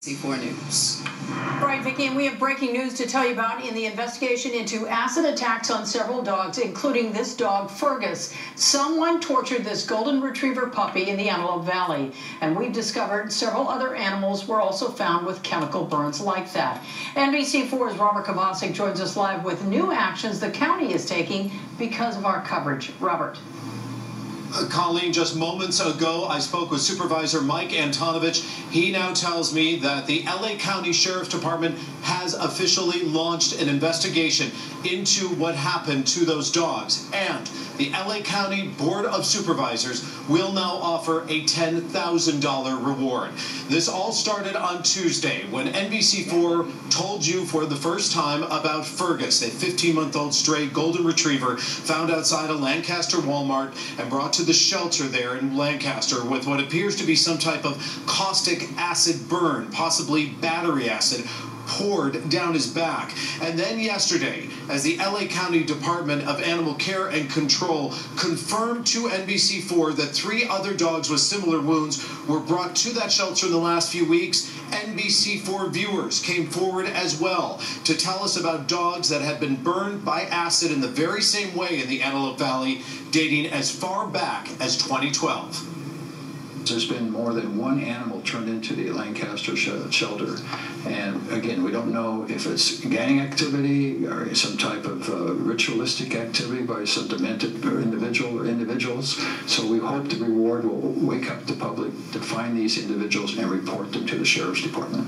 C4 News. All right, Vicki, and we have breaking news to tell you about in the investigation into acid attacks on several dogs, including this dog, Fergus. Someone tortured this golden retriever puppy in the Antelope Valley, and we've discovered several other animals were also found with chemical burns like that. NBC4's Robert Kovacic joins us live with new actions the county is taking because of our coverage. Robert. Uh, Colleen, just moments ago, I spoke with Supervisor Mike Antonovich. He now tells me that the LA County Sheriff's Department has officially launched an investigation into what happened to those dogs. And the LA County Board of Supervisors will now offer a $10,000 reward. This all started on Tuesday when NBC4 told you for the first time about Fergus, a 15 month old stray golden retriever found outside a Lancaster Walmart and brought to the shelter there in Lancaster with what appears to be some type of caustic acid burn, possibly battery acid, poured down his back. And then yesterday, as the LA County Department of Animal Care and Control confirmed to NBC4 that three other dogs with similar wounds were brought to that shelter in the last few weeks, NBC4 viewers came forward as well to tell us about dogs that had been burned by acid in the very same way in the Antelope Valley, dating as far back as 2012. There's been more than one animal turned into the Lancaster sh shelter. And again, we don't know if it's gang activity or some type of uh, ritualistic activity by some demented individual or individuals. So we hope the reward will wake up the public to find these individuals and report them to the Sheriff's Department.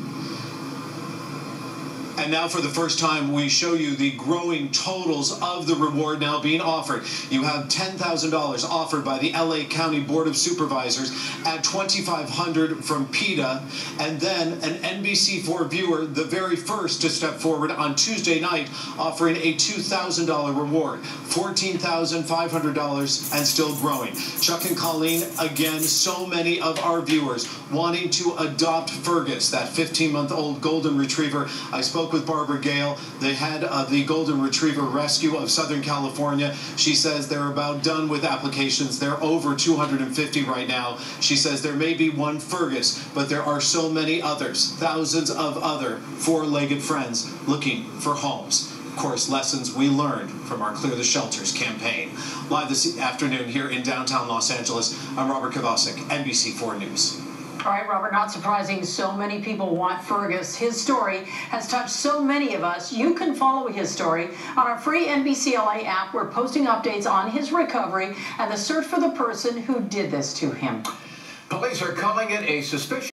And now, for the first time, we show you the growing totals of the reward now being offered. You have $10,000 offered by the LA County Board of Supervisors at 2,500 from PETA, and then an NBC4 viewer, the very first to step forward on Tuesday night, offering a $2,000 reward, $14,500, and still growing. Chuck and Colleen, again, so many of our viewers wanting to adopt Fergus, that 15 month old golden retriever. I spoke spoke with Barbara Gale, the head of uh, the Golden Retriever Rescue of Southern California. She says they're about done with applications. They're over 250 right now. She says there may be one Fergus, but there are so many others, thousands of other four-legged friends looking for homes of course, lessons we learned from our Clear the Shelters campaign. Live this afternoon here in downtown Los Angeles, I'm Robert Kovacic, NBC4 News. All right, Robert, not surprising. So many people want Fergus. His story has touched so many of us. You can follow his story on our free NBCLA app. We're posting updates on his recovery and the search for the person who did this to him. Police are calling it a suspicious.